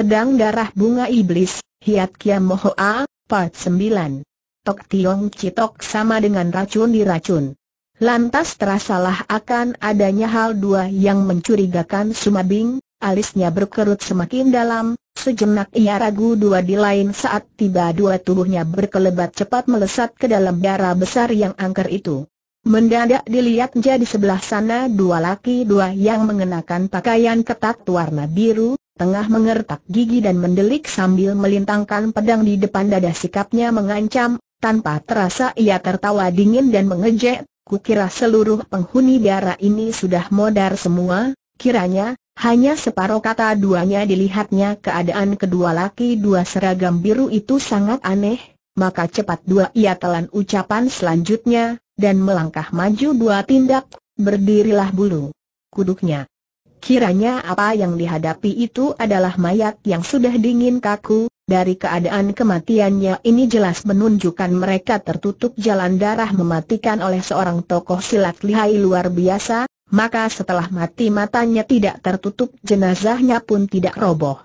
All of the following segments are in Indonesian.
Pedang Darah Bunga Iblis, Hiat Kia Mohoa, Part 9 Tok Tiong Citok sama dengan racun diracun. Lantas terasalah akan adanya hal dua yang mencurigakan Sumabing, alisnya berkerut semakin dalam, sejenak ia ragu dua di lain saat tiba dua tubuhnya berkelebat cepat melesat ke dalam darah besar yang angker itu. Mendadak dilihat jadi sebelah sana dua laki dua yang mengenakan pakaian ketat warna biru, tengah mengertak gigi dan mendelik sambil melintangkan pedang di depan dada sikapnya mengancam, tanpa terasa ia tertawa dingin dan mengejek, kukira seluruh penghuni biara ini sudah modar semua, kiranya, hanya separuh kata duanya dilihatnya keadaan kedua laki dua seragam biru itu sangat aneh, maka cepat dua ia telan ucapan selanjutnya, dan melangkah maju dua tindak, berdirilah bulu kuduknya. Kiranya apa yang dihadapi itu adalah mayat yang sudah dingin kaku, dari keadaan kematiannya ini jelas menunjukkan mereka tertutup jalan darah mematikan oleh seorang tokoh silat lihai luar biasa, maka setelah mati matanya tidak tertutup jenazahnya pun tidak roboh.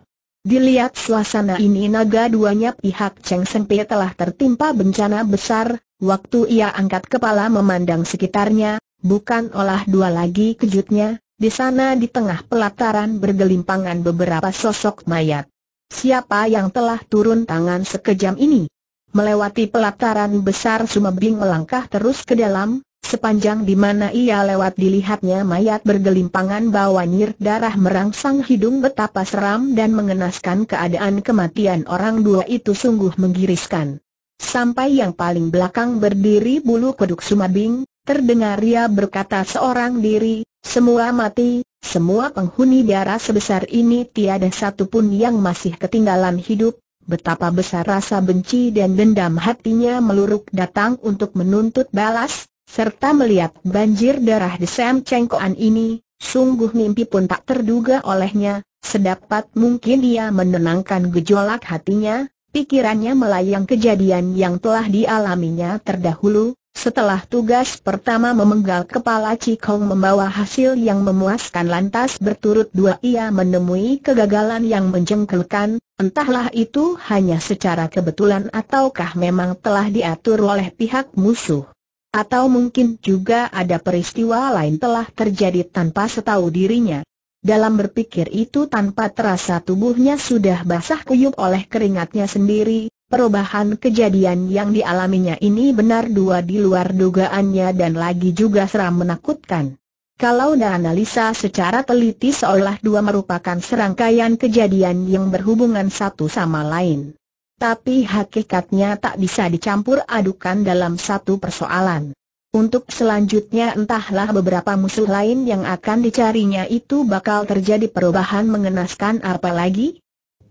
Dilihat suasana ini naga duanya pihak Cheng Sempe telah tertimpa bencana besar, waktu ia angkat kepala memandang sekitarnya, bukan olah dua lagi kejutnya, di sana di tengah pelataran bergelimpangan beberapa sosok mayat. Siapa yang telah turun tangan sekejam ini? Melewati pelataran besar Sumebing melangkah terus ke dalam, sepanjang di mana ia lewat dilihatnya mayat bergelimpangan bawa nyir darah merangsang hidung betapa seram dan mengenaskan keadaan kematian orang dua itu sungguh menggiriskan. Sampai yang paling belakang berdiri bulu keduk Sumabing, terdengar ia berkata seorang diri, semua mati, semua penghuni biara sebesar ini tiada satu pun yang masih ketinggalan hidup, betapa besar rasa benci dan dendam hatinya meluruk datang untuk menuntut balas, serta melihat banjir darah di Sam Cengkoan ini, sungguh mimpi pun tak terduga olehnya, sedapat mungkin dia menenangkan gejolak hatinya, pikirannya melayang kejadian yang telah dialaminya terdahulu, setelah tugas pertama memenggal kepala Cikong membawa hasil yang memuaskan lantas berturut dua ia menemui kegagalan yang menjengkelkan, entahlah itu hanya secara kebetulan ataukah memang telah diatur oleh pihak musuh. Atau mungkin juga ada peristiwa lain telah terjadi tanpa setahu dirinya. Dalam berpikir itu tanpa terasa tubuhnya sudah basah kuyup oleh keringatnya sendiri, Perubahan kejadian yang dialaminya ini benar dua di luar dugaannya dan lagi juga seram menakutkan. Kalau dianalisa secara teliti seolah dua merupakan serangkaian kejadian yang berhubungan satu sama lain. Tapi hakikatnya tak bisa dicampur adukan dalam satu persoalan. Untuk selanjutnya entahlah beberapa musuh lain yang akan dicarinya itu bakal terjadi perubahan mengenaskan apa lagi?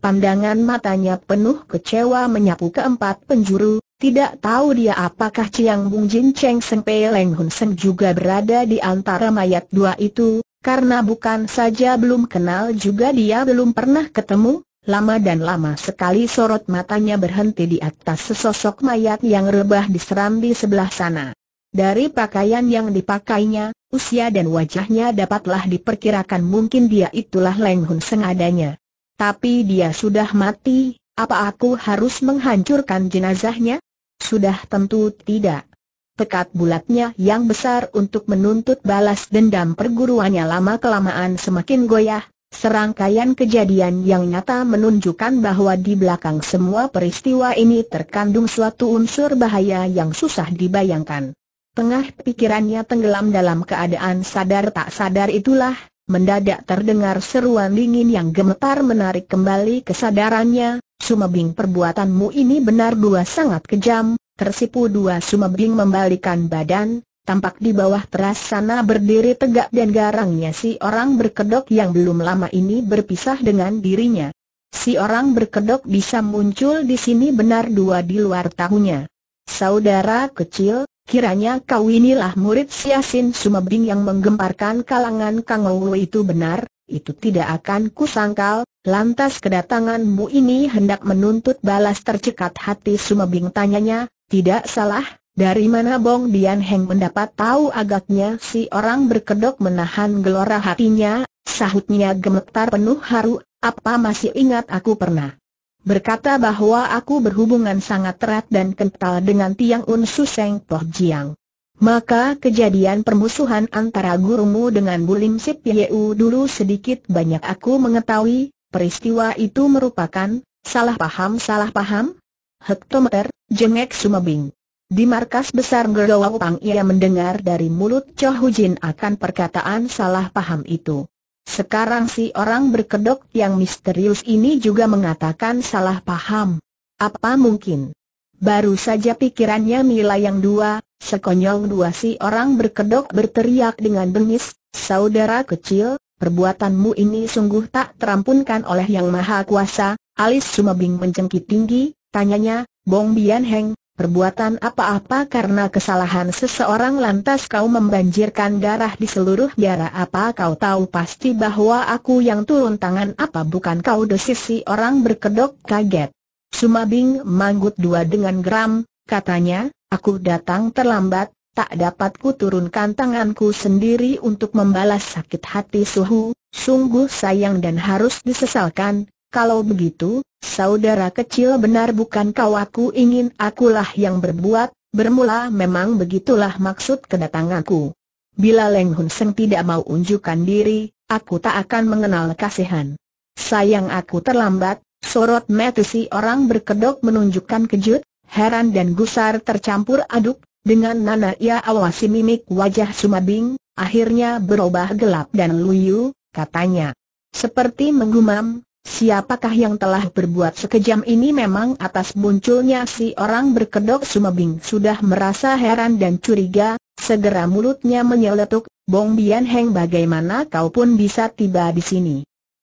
Pandangan matanya penuh kecewa menyapu keempat penjuru, tidak tahu dia apakah Chiang Bung Jin Cheng Seng Pei Leng Hun Seng juga berada di antara mayat dua itu, karena bukan saja belum kenal juga dia belum pernah ketemu, lama dan lama sekali sorot matanya berhenti di atas sesosok mayat yang rebah diseram di sebelah sana. Dari pakaian yang dipakainya, usia dan wajahnya dapatlah diperkirakan mungkin dia itulah Leng Hun Seng adanya. Tapi dia sudah mati, apa aku harus menghancurkan jenazahnya? Sudah tentu tidak. Tekad bulatnya yang besar untuk menuntut balas dendam perguruannya lama-kelamaan semakin goyah, serangkaian kejadian yang nyata menunjukkan bahwa di belakang semua peristiwa ini terkandung suatu unsur bahaya yang susah dibayangkan. Tengah pikirannya tenggelam dalam keadaan sadar tak sadar itulah, Mendadak terdengar seruan dingin yang gemetar menarik kembali kesadarannya, Sumebing perbuatanmu ini benar dua sangat kejam, tersipu dua Sumebing membalikan badan, tampak di bawah teras sana berdiri tegak dan garangnya si orang berkedok yang belum lama ini berpisah dengan dirinya. Si orang berkedok bisa muncul di sini benar dua di luar tahunya. Saudara kecil, Kiranya kau inilah murid Siasin Sumebing yang menggemparkan kalangan Kang itu benar, itu tidak akan kusangkal, lantas kedatanganmu ini hendak menuntut balas tercekat hati Sumebing tanyanya, tidak salah, dari mana Bong Dian Heng mendapat tahu agaknya si orang berkedok menahan gelora hatinya, sahutnya gemetar penuh haru, apa masih ingat aku pernah berkata bahwa aku berhubungan sangat erat dan kental dengan Tiang Un Suseng Poh Jiang. Maka kejadian permusuhan antara gurumu dengan Bulim Sip Yeu dulu sedikit banyak aku mengetahui, peristiwa itu merupakan, salah paham salah paham? Hektometer, jengek Sumabing. Di markas besar Pang ia mendengar dari mulut Choh Hujin akan perkataan salah paham itu. Sekarang si orang berkedok yang misterius ini juga mengatakan salah paham. Apa mungkin? Baru saja pikirannya Mila yang dua, sekonyong dua si orang berkedok berteriak dengan bengis, Saudara kecil, perbuatanmu ini sungguh tak terampunkan oleh Yang Maha Kuasa, alis Sumabing mencengkit tinggi, tanyanya, Bong Bian Heng, Perbuatan apa-apa karena kesalahan seseorang lantas kau membanjirkan darah di seluruh biara apa kau tahu pasti bahwa aku yang turun tangan? Apa bukan kau? Desis si orang berkedok kaget. Sumabing manggut dua dengan geram, katanya, aku datang terlambat, tak dapat ku turunkan tanganku sendiri untuk membalas sakit hati suhu, sungguh sayang dan harus disesalkan, kalau begitu, saudara kecil benar bukan kau aku ingin akulah yang berbuat, bermula memang begitulah maksud kedatanganku. Bila Leng Hun Seng tidak mau unjukkan diri, aku tak akan mengenal kasihan. Sayang aku terlambat, sorot mata si orang berkedok menunjukkan kejut, heran dan gusar tercampur aduk, dengan nana ia awasi mimik wajah Sumabing, akhirnya berubah gelap dan luyu, katanya. Seperti menggumam, Siapakah yang telah berbuat sekejam ini memang atas munculnya si orang berkedok Sumabing sudah merasa heran dan curiga, segera mulutnya menyeletuk, Bong Bian Heng bagaimana kau pun bisa tiba di sini.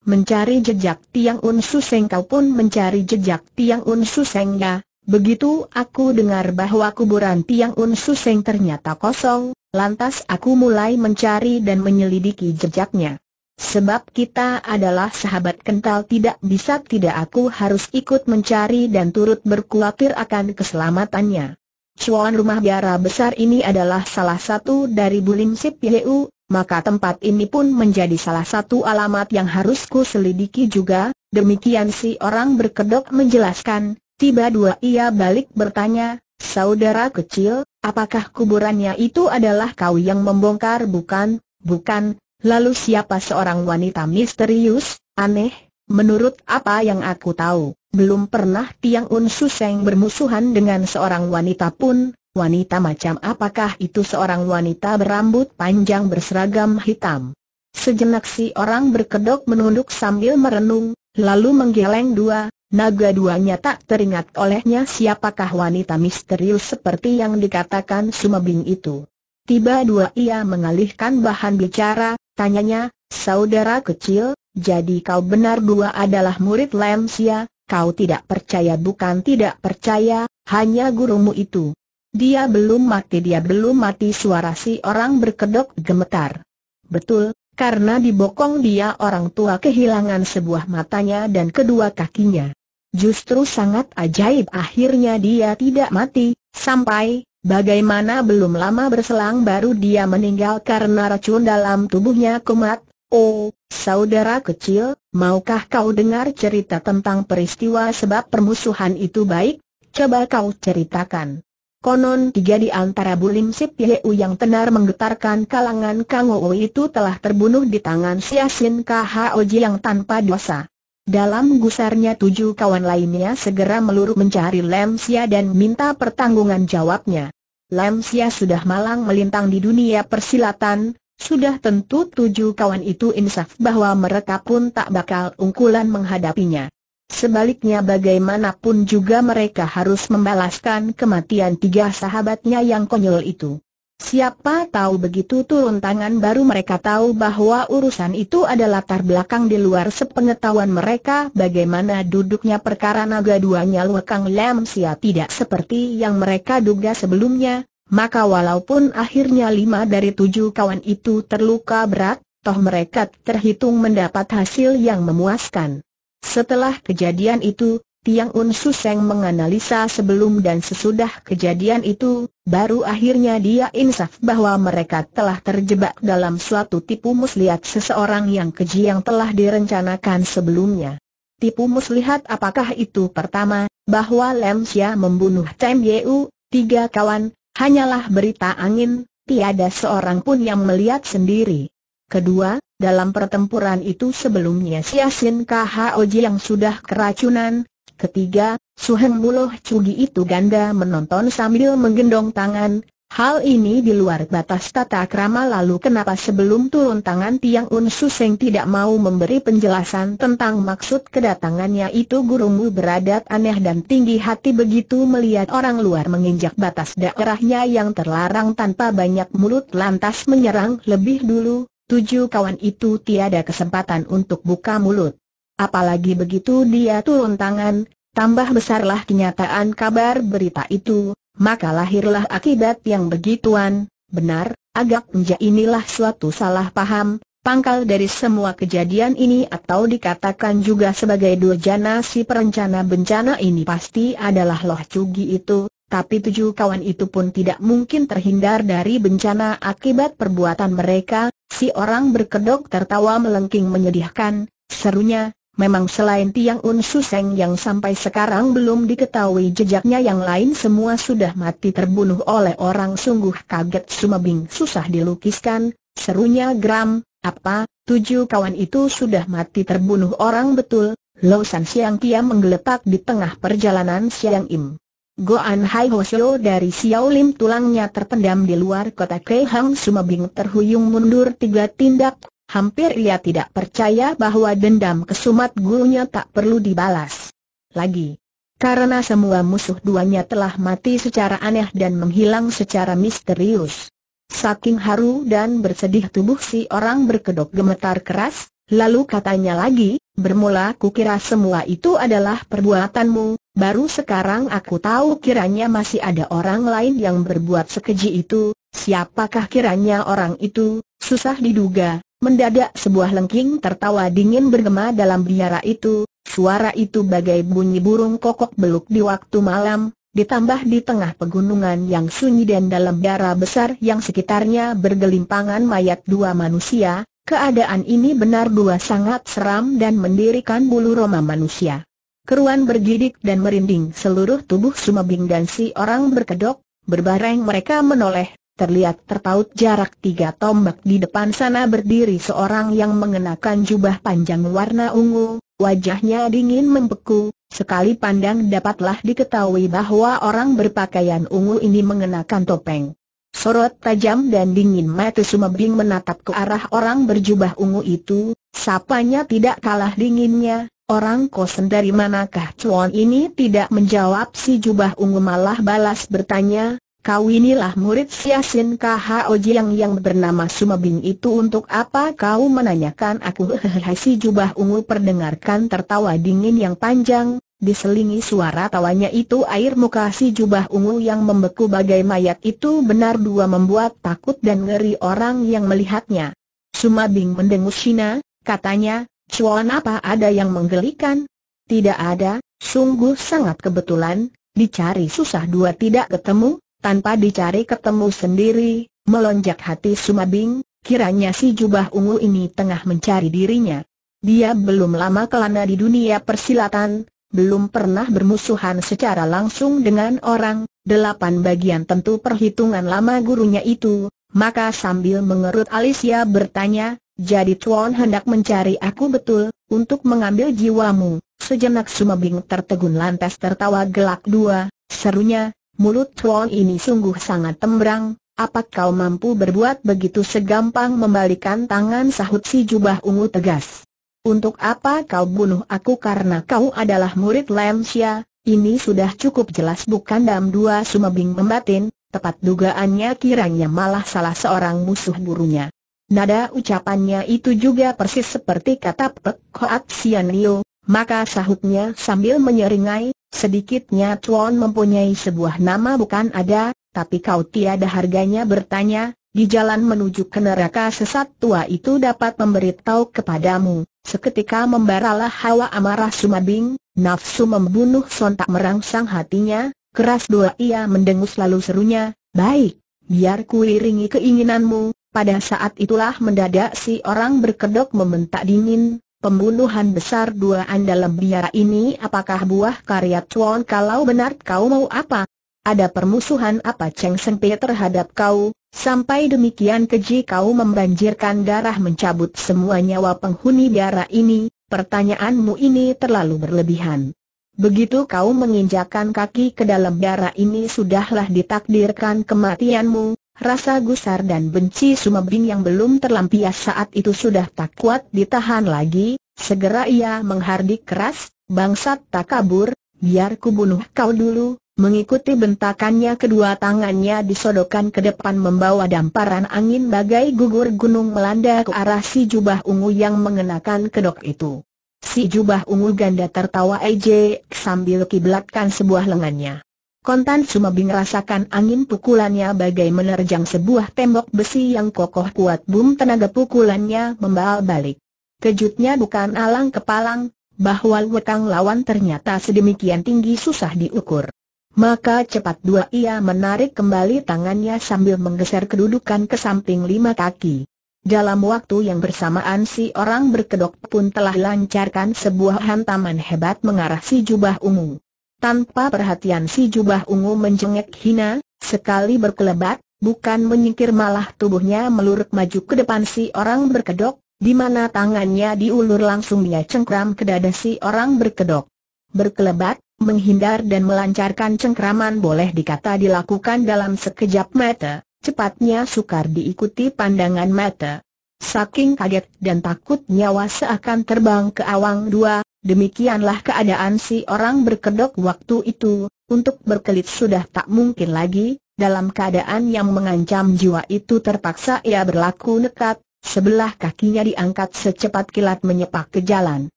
Mencari jejak Tiang Un Suseng kau pun mencari jejak Tiang Un Suseng ya, begitu aku dengar bahwa kuburan Tiang Un Suseng ternyata kosong, lantas aku mulai mencari dan menyelidiki jejaknya. Sebab kita adalah sahabat kental tidak bisa tidak aku harus ikut mencari dan turut berkhawatir akan keselamatannya. Cuan rumah biara besar ini adalah salah satu dari Bulim Sip Yeu, maka tempat ini pun menjadi salah satu alamat yang harus ku selidiki juga, demikian si orang berkedok menjelaskan, tiba dua ia balik bertanya, Saudara kecil, apakah kuburannya itu adalah kau yang membongkar bukan, bukan, Lalu siapa seorang wanita misterius, aneh, menurut apa yang aku tahu, belum pernah Tiang Un Suseng bermusuhan dengan seorang wanita pun, wanita macam apakah itu seorang wanita berambut panjang berseragam hitam. Sejenak si orang berkedok menunduk sambil merenung, lalu menggeleng dua, naga duanya tak teringat olehnya siapakah wanita misterius seperti yang dikatakan Sumabing itu. Tiba dua ia mengalihkan bahan bicara, Tanyanya, saudara kecil, jadi kau benar dua adalah murid Lemsia, kau tidak percaya bukan tidak percaya, hanya gurumu itu. Dia belum mati dia belum mati suara si orang berkedok gemetar. Betul, karena dibokong dia orang tua kehilangan sebuah matanya dan kedua kakinya. Justru sangat ajaib akhirnya dia tidak mati, sampai, Bagaimana belum lama berselang baru dia meninggal karena racun dalam tubuhnya kumat. Oh, saudara kecil, maukah kau dengar cerita tentang peristiwa sebab permusuhan itu baik? Coba kau ceritakan. Konon tiga di antara Bulim Sip Yeu yang tenar menggetarkan kalangan Kang itu telah terbunuh di tangan Siasin KHOJ yang tanpa dosa. Dalam gusarnya tujuh kawan lainnya segera meluruh mencari Lemsia dan minta pertanggungan jawabnya. Lemsia sudah malang melintang di dunia persilatan, sudah tentu tujuh kawan itu insaf bahwa mereka pun tak bakal ungkulan menghadapinya. Sebaliknya bagaimanapun juga mereka harus membalaskan kematian tiga sahabatnya yang konyol itu. Siapa tahu begitu turun tangan baru mereka tahu bahwa urusan itu adalah latar belakang di luar sepengetahuan mereka bagaimana duduknya perkara naga duanya Luekang Lam Sia tidak seperti yang mereka duga sebelumnya, maka walaupun akhirnya lima dari tujuh kawan itu terluka berat, toh mereka terhitung mendapat hasil yang memuaskan. Setelah kejadian itu, Tiang Un Suseng menganalisa sebelum dan sesudah kejadian itu, baru akhirnya dia insaf bahwa mereka telah terjebak dalam suatu tipu muslihat seseorang yang keji yang telah direncanakan sebelumnya. tipu muslihat apakah itu pertama, bahwa Lem Xia membunuh Tem Yeu, tiga kawan, hanyalah berita angin, tiada seorang pun yang melihat sendiri. Kedua, dalam pertempuran itu sebelumnya Siasin KHOJ yang sudah keracunan. Ketiga, Suheng Buluh Cugi itu ganda menonton sambil menggendong tangan. Hal ini di luar batas tata krama lalu kenapa sebelum turun tangan Tiang Un Suseng tidak mau memberi penjelasan tentang maksud kedatangannya itu gurumu beradat aneh dan tinggi hati begitu melihat orang luar menginjak batas daerahnya yang terlarang tanpa banyak mulut lantas menyerang lebih dulu tujuh kawan itu tiada kesempatan untuk buka mulut. Apalagi begitu dia turun tangan, tambah besarlah kenyataan kabar berita itu, maka lahirlah akibat yang begituan, benar, agak inilah suatu salah paham, pangkal dari semua kejadian ini atau dikatakan juga sebagai durjana si perencana bencana ini pasti adalah Loh Cugi itu, tapi tujuh kawan itu pun tidak mungkin terhindar dari bencana akibat perbuatan mereka, si orang berkedok tertawa melengking menyedihkan, serunya, memang selain Tiang Un Suseng yang sampai sekarang belum diketahui jejaknya yang lain semua sudah mati terbunuh oleh orang sungguh kaget Sumabing susah dilukiskan, serunya geram, apa, tujuh kawan itu sudah mati terbunuh orang betul, Lo San Siang Kia menggeletak di tengah perjalanan Siang Im. Goan Hai Hosyo dari Xiao Lim tulangnya terpendam di luar kota Kei Hang Sumabing terhuyung mundur tiga tindak, hampir ia tidak percaya bahwa dendam kesumat gurunya tak perlu dibalas. Lagi. Karena semua musuh duanya telah mati secara aneh dan menghilang secara misterius. Saking haru dan bersedih tubuh si orang berkedok gemetar keras, lalu katanya lagi, bermula kukira semua itu adalah perbuatanmu, Baru sekarang aku tahu kiranya masih ada orang lain yang berbuat sekeji itu, siapakah kiranya orang itu, susah diduga, mendadak sebuah lengking tertawa dingin bergema dalam biara itu, suara itu bagai bunyi burung kokok beluk di waktu malam, ditambah di tengah pegunungan yang sunyi dan dalam biara besar yang sekitarnya bergelimpangan mayat dua manusia, keadaan ini benar dua sangat seram dan mendirikan bulu roma manusia. Keruan bergidik dan merinding seluruh tubuh Sumabing dan si orang berkedok, berbareng mereka menoleh, terlihat terpaut jarak tiga tombak di depan sana berdiri seorang yang mengenakan jubah panjang warna ungu, wajahnya dingin membeku, sekali pandang dapatlah diketahui bahwa orang berpakaian ungu ini mengenakan topeng. Sorot tajam dan dingin mata Sumabing menatap ke arah orang berjubah ungu itu, sapanya tidak kalah dinginnya, Orang kosen dari manakah Chuan ini tidak menjawab si jubah ungu malah balas bertanya, kau inilah murid Siasin KHO yang yang bernama Sumabing itu untuk apa kau menanyakan aku hehehe si jubah ungu perdengarkan tertawa dingin yang panjang, diselingi suara tawanya itu air muka si jubah ungu yang membeku bagai mayat itu benar dua membuat takut dan ngeri orang yang melihatnya. Sumabing mendengus Shina, katanya, Cuan apa ada yang menggelikan? Tidak ada, sungguh sangat kebetulan, dicari susah dua tidak ketemu, tanpa dicari ketemu sendiri, melonjak hati Sumabing, kiranya si jubah ungu ini tengah mencari dirinya. Dia belum lama kelana di dunia persilatan, belum pernah bermusuhan secara langsung dengan orang, delapan bagian tentu perhitungan lama gurunya itu, maka sambil mengerut alis ia bertanya, jadi Tuan hendak mencari aku betul, untuk mengambil jiwamu. Sejenak Sumabing tertegun lantas tertawa gelak dua, serunya, mulut Tuan ini sungguh sangat tembrang, apa kau mampu berbuat begitu segampang membalikan tangan sahut si jubah ungu tegas. Untuk apa kau bunuh aku karena kau adalah murid Lem Xia, ini sudah cukup jelas bukan dalam dua Sumabing membatin, tepat dugaannya kiranya malah salah seorang musuh burunya. Nada ucapannya itu juga persis seperti kata Pek Hoat Sian Liu, maka sahutnya sambil menyeringai, sedikitnya Chuan mempunyai sebuah nama bukan ada, tapi kau tiada harganya bertanya, di jalan menuju ke neraka sesat tua itu dapat memberitahu kepadamu. Seketika membaralah hawa amarah Sumabing, nafsu membunuh sontak merangsang hatinya, keras doa ia mendengus lalu serunya, baik, biar kuiringi keinginanmu, pada saat itulah mendadak si orang berkedok membentak dingin, pembunuhan besar duaan dalam biara ini apakah buah karya Chuan kalau benar kau mau apa? Ada permusuhan apa Cheng Sengpe terhadap kau, sampai demikian keji kau membanjirkan darah mencabut semua nyawa penghuni biara ini, pertanyaanmu ini terlalu berlebihan. Begitu kau menginjakan kaki ke dalam biara ini sudahlah ditakdirkan kematianmu, rasa gusar dan benci Sumebing yang belum terlampias saat itu sudah tak kuat ditahan lagi, segera ia menghardik keras, bangsat tak kabur, biar ku bunuh kau dulu, Mengikuti bentakannya kedua tangannya disodokkan ke depan membawa damparan angin bagai gugur gunung melanda ke arah si jubah ungu yang mengenakan kedok itu. Si jubah ungu ganda tertawa ejek sambil kiblatkan sebuah lengannya. Kontan Sumabing rasakan angin pukulannya bagai menerjang sebuah tembok besi yang kokoh kuat bum tenaga pukulannya membal balik. Kejutnya bukan alang kepalang, bahwa wetang lawan ternyata sedemikian tinggi susah diukur. Maka cepat dua ia menarik kembali tangannya sambil menggeser kedudukan ke samping lima kaki. Dalam waktu yang bersamaan si orang berkedok pun telah lancarkan sebuah hantaman hebat mengarah si jubah ungu. Tanpa perhatian si jubah ungu menjengek hina, sekali berkelebat, bukan menyingkir malah tubuhnya meluruk maju ke depan si orang berkedok, di mana tangannya diulur langsung dia cengkram ke dada si orang berkedok. Berkelebat, menghindar dan melancarkan cengkraman boleh dikata dilakukan dalam sekejap mata, cepatnya sukar diikuti pandangan mata. Saking kaget dan takut nyawa seakan terbang ke awang dua, demikianlah keadaan si orang berkedok waktu itu, untuk berkelit sudah tak mungkin lagi, dalam keadaan yang mengancam jiwa itu terpaksa ia berlaku nekat, sebelah kakinya diangkat secepat kilat menyepak ke jalan.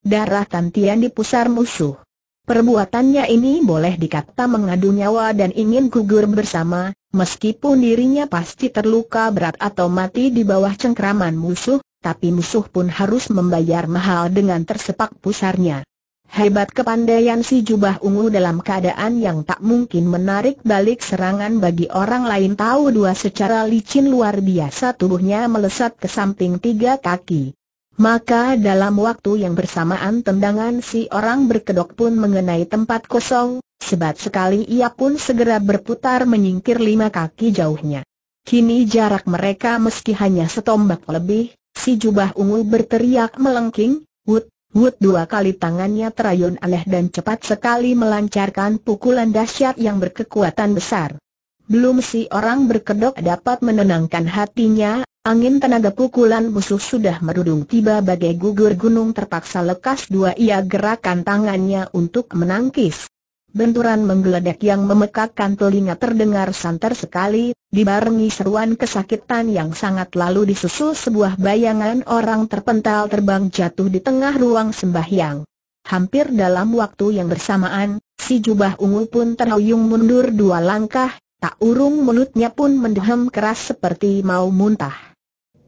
Darah tantian di pusar musuh. Perbuatannya ini boleh dikata mengadu nyawa dan ingin gugur bersama, meskipun dirinya pasti terluka berat atau mati di bawah cengkraman musuh, tapi musuh pun harus membayar mahal dengan tersepak pusarnya. Hebat kepandaian si jubah ungu dalam keadaan yang tak mungkin menarik balik serangan bagi orang lain tahu dua secara licin luar biasa tubuhnya melesat ke samping tiga kaki. Maka dalam waktu yang bersamaan tendangan si orang berkedok pun mengenai tempat kosong, sebat sekali ia pun segera berputar menyingkir lima kaki jauhnya. Kini jarak mereka meski hanya setombak lebih, si jubah ungu berteriak melengking, wut, wut dua kali tangannya terayun aneh dan cepat sekali melancarkan pukulan dahsyat yang berkekuatan besar. Belum si orang berkedok dapat menenangkan hatinya, Angin tenaga pukulan musuh sudah merudung tiba bagai gugur gunung terpaksa lekas dua ia gerakan tangannya untuk menangkis. Benturan menggeledak yang memekakkan telinga terdengar santer sekali, dibarengi seruan kesakitan yang sangat lalu disusul sebuah bayangan orang terpental terbang jatuh di tengah ruang sembahyang. Hampir dalam waktu yang bersamaan, si jubah ungu pun terhuyung mundur dua langkah, tak urung mulutnya pun mendehem keras seperti mau muntah.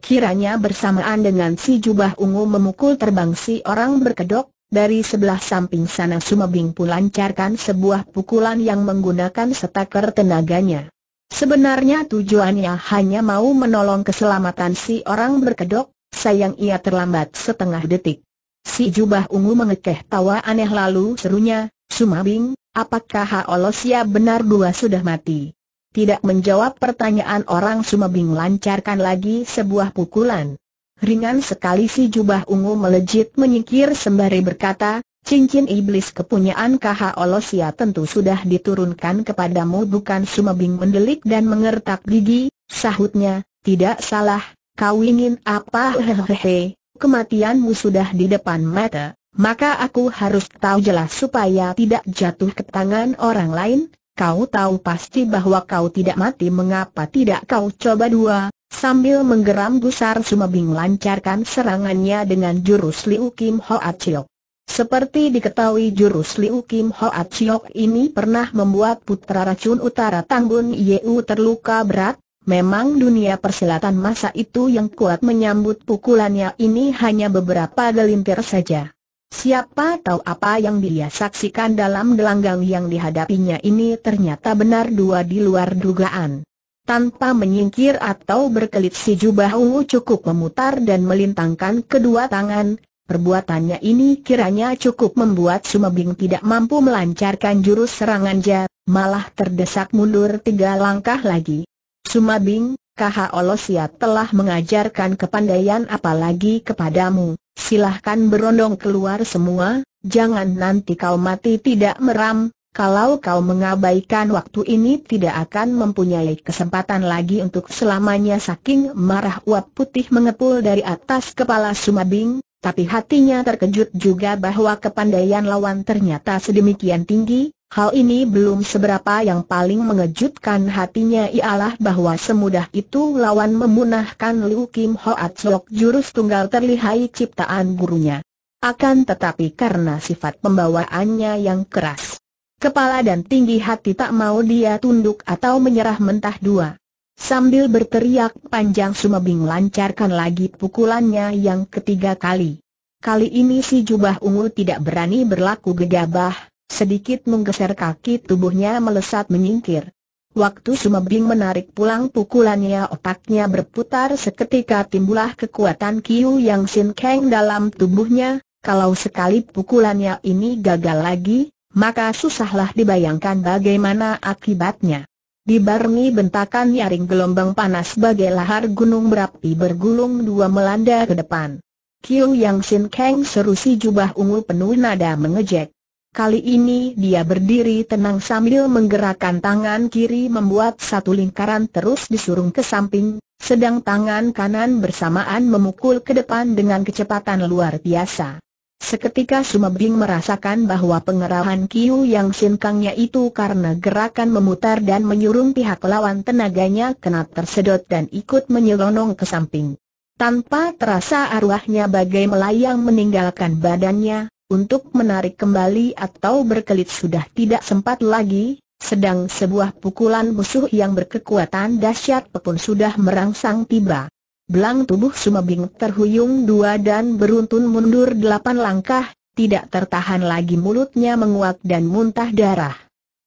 Kiranya bersamaan dengan si jubah ungu memukul terbang si orang berkedok, dari sebelah samping sana Sumebing pun lancarkan sebuah pukulan yang menggunakan setaker tenaganya. Sebenarnya tujuannya hanya mau menolong keselamatan si orang berkedok, sayang ia terlambat setengah detik. Si jubah ungu mengekeh tawa aneh lalu serunya, Sumabing, apakah Haolosia benar dua sudah mati? Tidak menjawab pertanyaan orang Sumebing lancarkan lagi sebuah pukulan. Ringan sekali si jubah ungu melejit menyingkir sembari berkata, cincin iblis kepunyaan KH Olosia tentu sudah diturunkan kepadamu bukan Sumebing mendelik dan mengertak gigi, sahutnya, tidak salah, kau ingin apa? Hehehe, kematianmu sudah di depan mata, maka aku harus tahu jelas supaya tidak jatuh ke tangan orang lain, Kau tahu pasti bahwa kau tidak mati mengapa tidak kau coba dua, sambil menggeram gusar Sumabing lancarkan serangannya dengan jurus Liu Kim Hoa Chiok. Seperti diketahui jurus Liu Kim Hoa Chiok ini pernah membuat putra racun utara Tangbun Yeu terluka berat, memang dunia persilatan masa itu yang kuat menyambut pukulannya ini hanya beberapa gelintir saja. Siapa tahu apa yang dia saksikan dalam gelanggang yang dihadapinya ini ternyata benar dua di luar dugaan. Tanpa menyingkir atau berkelit si jubah ungu cukup memutar dan melintangkan kedua tangan, Perbuatannya ini kiranya cukup membuat Sumebing tidak mampu melancarkan jurus serangan jar, malah terdesak mundur tiga langkah lagi. Sumebing, KH Olosia telah mengajarkan kepandaian apalagi kepadamu, silahkan berondong keluar semua, jangan nanti kau mati tidak meram, kalau kau mengabaikan waktu ini tidak akan mempunyai kesempatan lagi untuk selamanya saking marah uap putih mengepul dari atas kepala Sumabing, tapi hatinya terkejut juga bahwa kepandaian lawan ternyata sedemikian tinggi, hal ini belum seberapa yang paling mengejutkan hatinya ialah bahwa semudah itu lawan memunahkan Liu Kim Hoat Sok jurus tunggal terlihai ciptaan gurunya. Akan tetapi karena sifat pembawaannya yang keras, kepala dan tinggi hati tak mau dia tunduk atau menyerah mentah dua. Sambil berteriak panjang Sumebing lancarkan lagi pukulannya yang ketiga kali. Kali ini si jubah ungu tidak berani berlaku gegabah, sedikit menggeser kaki tubuhnya melesat menyingkir. Waktu Sumebing menarik pulang pukulannya otaknya berputar seketika timbullah kekuatan Kiu yang Sin Kang dalam tubuhnya, kalau sekali pukulannya ini gagal lagi, maka susahlah dibayangkan bagaimana akibatnya. Dibarengi bentakan nyaring gelombang panas bagai lahar gunung berapi bergulung dua melanda ke depan. Kiu Yang Sin Kang seru si jubah ungu penuh nada mengejek. Kali ini dia berdiri tenang sambil menggerakkan tangan kiri membuat satu lingkaran terus disurung ke samping, sedang tangan kanan bersamaan memukul ke depan dengan kecepatan luar biasa. Seketika Sumebing merasakan bahwa pengerahan Kiu yang sinkangnya itu karena gerakan memutar dan menyurung pihak lawan tenaganya kena tersedot dan ikut menyelonong ke samping. Tanpa terasa arwahnya bagai melayang meninggalkan badannya, untuk menarik kembali atau berkelit sudah tidak sempat lagi, sedang sebuah pukulan musuh yang berkekuatan dahsyat pun sudah merangsang tiba. Belang tubuh Sumebing terhuyung dua dan beruntun mundur delapan langkah, tidak tertahan lagi mulutnya menguak dan muntah darah.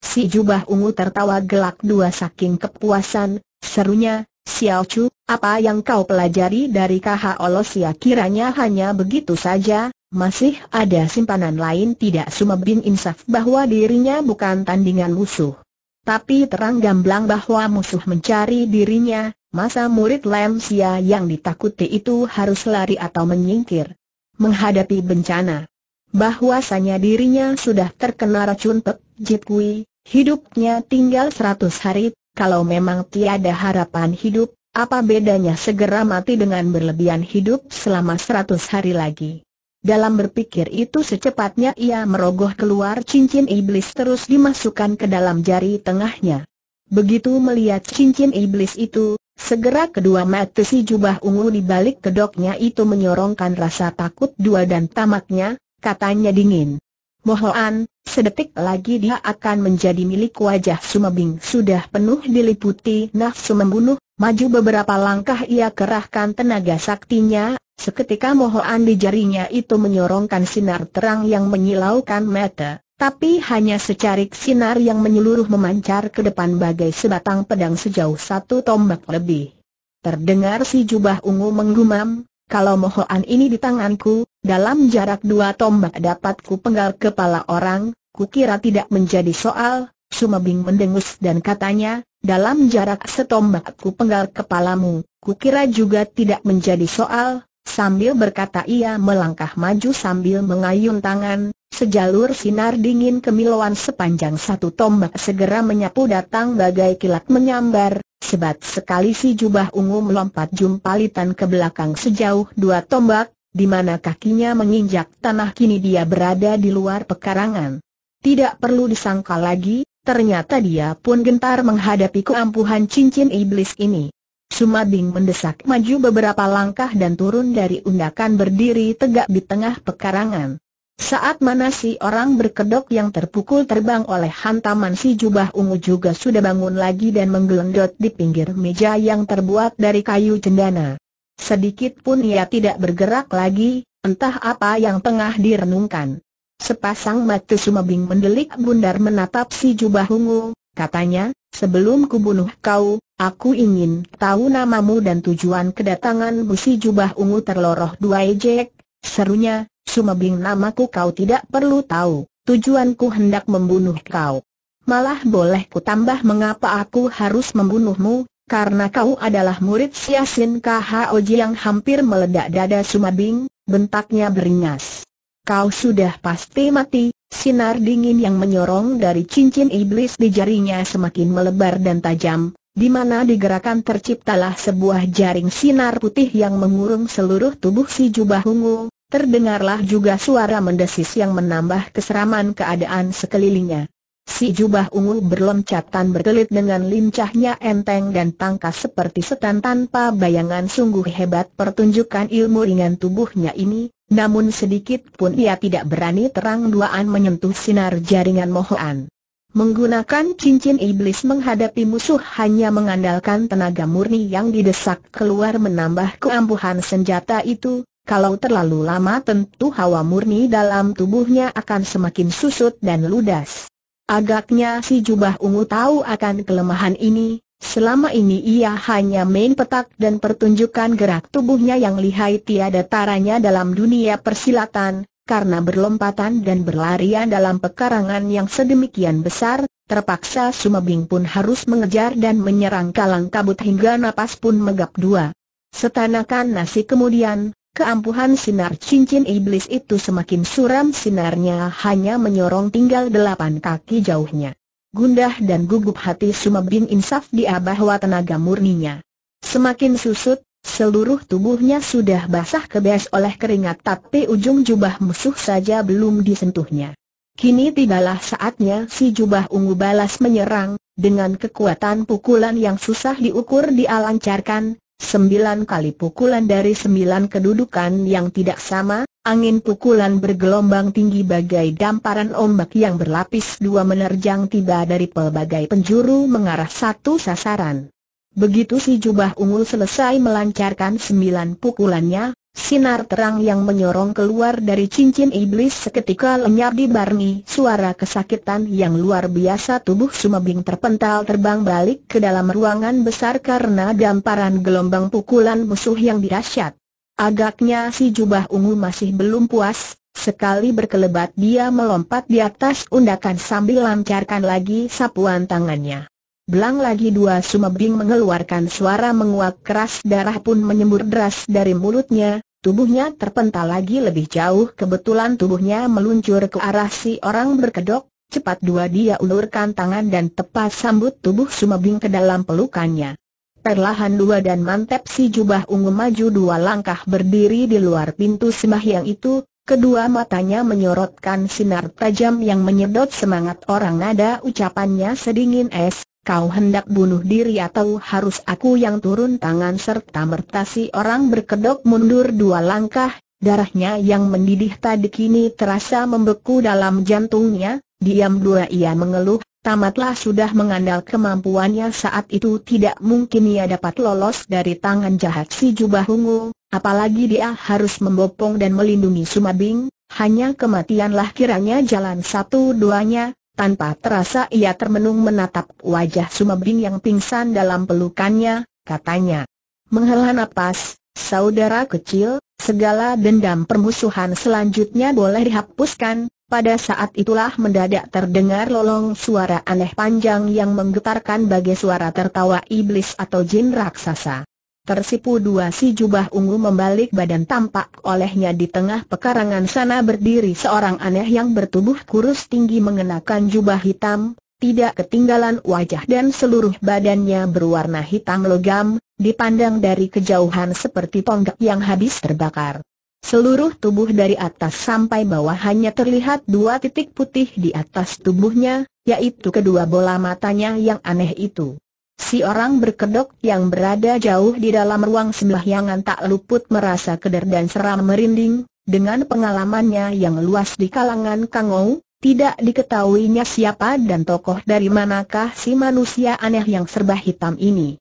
Si jubah ungu tertawa gelak dua saking kepuasan, serunya, Xiao Chu, apa yang kau pelajari dari KH Olosia kiranya hanya begitu saja, masih ada simpanan lain tidak Sumebing insaf bahwa dirinya bukan tandingan musuh. Tapi terang gamblang bahwa musuh mencari dirinya, Masa murid Lam Sia yang ditakuti itu harus lari atau menyingkir. Menghadapi bencana. Bahwasanya dirinya sudah terkena racun Pek Jit Kui, hidupnya tinggal seratus hari, kalau memang tiada harapan hidup, apa bedanya segera mati dengan berlebihan hidup selama seratus hari lagi. Dalam berpikir itu secepatnya ia merogoh keluar cincin iblis terus dimasukkan ke dalam jari tengahnya. Begitu melihat cincin iblis itu, Segera kedua mata si jubah ungu di balik kedoknya itu menyorongkan rasa takut dua dan tamaknya, katanya dingin. Mohoan, sedetik lagi dia akan menjadi milik wajah Sumebing sudah penuh diliputi nafsu membunuh, maju beberapa langkah ia kerahkan tenaga saktinya, seketika mohoan di jarinya itu menyorongkan sinar terang yang menyilaukan mata tapi hanya secarik sinar yang menyeluruh memancar ke depan bagai sebatang pedang sejauh satu tombak lebih. Terdengar si jubah ungu menggumam, kalau mohoan ini di tanganku, dalam jarak dua tombak dapat ku penggal kepala orang, kukira tidak menjadi soal, Sumebing mendengus dan katanya, dalam jarak setombak ku penggal kepalamu, kukira juga tidak menjadi soal, Sambil berkata ia melangkah maju sambil mengayun tangan, sejalur sinar dingin kemilauan sepanjang satu tombak segera menyapu datang bagai kilat menyambar, sebat sekali si jubah ungu melompat jumpalitan ke belakang sejauh dua tombak, di mana kakinya menginjak tanah kini dia berada di luar pekarangan. Tidak perlu disangka lagi, ternyata dia pun gentar menghadapi keampuhan cincin iblis ini. Sumabing mendesak maju beberapa langkah dan turun dari undakan berdiri tegak di tengah pekarangan. Saat mana si orang berkedok yang terpukul terbang oleh hantaman si jubah ungu juga sudah bangun lagi dan menggelendot di pinggir meja yang terbuat dari kayu cendana. Sedikit pun ia tidak bergerak lagi, entah apa yang tengah direnungkan. Sepasang mata Sumabing mendelik bundar menatap si jubah ungu, katanya, sebelum kubunuh kau, Aku ingin tahu namamu dan tujuan kedatangan busi jubah ungu terloroh dua ejek, serunya, Sumebing namaku kau tidak perlu tahu, tujuanku hendak membunuh kau. Malah boleh ku tambah mengapa aku harus membunuhmu, karena kau adalah murid Siasin KHOJ yang hampir meledak dada Sumabing, bentaknya beringas. Kau sudah pasti mati, sinar dingin yang menyorong dari cincin iblis di jarinya semakin melebar dan tajam, di mana digerakkan terciptalah sebuah jaring sinar putih yang mengurung seluruh tubuh si jubah ungu, terdengarlah juga suara mendesis yang menambah keseraman keadaan sekelilingnya. Si jubah ungu berloncatan berkelit dengan lincahnya enteng dan tangkas seperti setan tanpa bayangan sungguh hebat pertunjukan ilmu ringan tubuhnya ini, namun sedikit pun ia tidak berani terang duaan menyentuh sinar jaringan mohoan. Menggunakan cincin iblis menghadapi musuh hanya mengandalkan tenaga murni yang didesak keluar menambah keampuhan senjata itu, kalau terlalu lama tentu hawa murni dalam tubuhnya akan semakin susut dan ludas. Agaknya si jubah ungu tahu akan kelemahan ini, selama ini ia hanya main petak dan pertunjukan gerak tubuhnya yang lihai tiada taranya dalam dunia persilatan, karena berlompatan dan berlarian dalam pekarangan yang sedemikian besar, terpaksa Sumebing pun harus mengejar dan menyerang kalang kabut hingga napas pun megap dua. Setanakan nasi kemudian, keampuhan sinar cincin iblis itu semakin suram sinarnya hanya menyorong tinggal delapan kaki jauhnya. Gundah dan gugup hati Sumebing insaf dia bahwa tenaga murninya semakin susut, Seluruh tubuhnya sudah basah kebes oleh keringat tapi ujung jubah musuh saja belum disentuhnya. Kini tibalah saatnya si jubah ungu balas menyerang, dengan kekuatan pukulan yang susah diukur dia lancarkan, sembilan kali pukulan dari sembilan kedudukan yang tidak sama, angin pukulan bergelombang tinggi bagai damparan ombak yang berlapis dua menerjang tiba dari pelbagai penjuru mengarah satu sasaran. Begitu si jubah ungu selesai melancarkan sembilan pukulannya, sinar terang yang menyorong keluar dari cincin iblis seketika lenyap dibarengi suara kesakitan yang luar biasa tubuh Sumebing terpental terbang balik ke dalam ruangan besar karena damparan gelombang pukulan musuh yang dahsyat. Agaknya si jubah ungu masih belum puas, sekali berkelebat dia melompat di atas undakan sambil lancarkan lagi sapuan tangannya. Belang lagi dua sumebing mengeluarkan suara menguap keras darah pun menyembur deras dari mulutnya, tubuhnya terpental lagi lebih jauh kebetulan tubuhnya meluncur ke arah si orang berkedok, cepat dua dia ulurkan tangan dan tepat sambut tubuh sumebing ke dalam pelukannya. Perlahan dua dan mantep si jubah ungu maju dua langkah berdiri di luar pintu sembahyang itu, kedua matanya menyorotkan sinar tajam yang menyedot semangat orang nada ucapannya sedingin es, kau hendak bunuh diri atau harus aku yang turun tangan serta mertasi orang berkedok mundur dua langkah, darahnya yang mendidih tadi kini terasa membeku dalam jantungnya, diam dua ia mengeluh, tamatlah sudah mengandal kemampuannya saat itu tidak mungkin ia dapat lolos dari tangan jahat si jubah ungu, apalagi dia harus membopong dan melindungi Sumabing, hanya kematianlah kiranya jalan satu-duanya, tanpa terasa ia termenung menatap wajah Sumebing yang pingsan dalam pelukannya, katanya. Menghela napas, saudara kecil, segala dendam permusuhan selanjutnya boleh dihapuskan, pada saat itulah mendadak terdengar lolong suara aneh panjang yang menggetarkan bagai suara tertawa iblis atau jin raksasa. Tersipu dua si jubah ungu membalik badan tampak olehnya di tengah pekarangan sana berdiri seorang aneh yang bertubuh kurus tinggi mengenakan jubah hitam, tidak ketinggalan wajah dan seluruh badannya berwarna hitam logam, dipandang dari kejauhan seperti tonggak yang habis terbakar. Seluruh tubuh dari atas sampai bawah hanya terlihat dua titik putih di atas tubuhnya, yaitu kedua bola matanya yang aneh itu. Si orang berkedok yang berada jauh di dalam ruang sembahyangan tak luput merasa keder dan seram merinding, dengan pengalamannya yang luas di kalangan Kangou, tidak diketahuinya siapa dan tokoh dari manakah si manusia aneh yang serba hitam ini.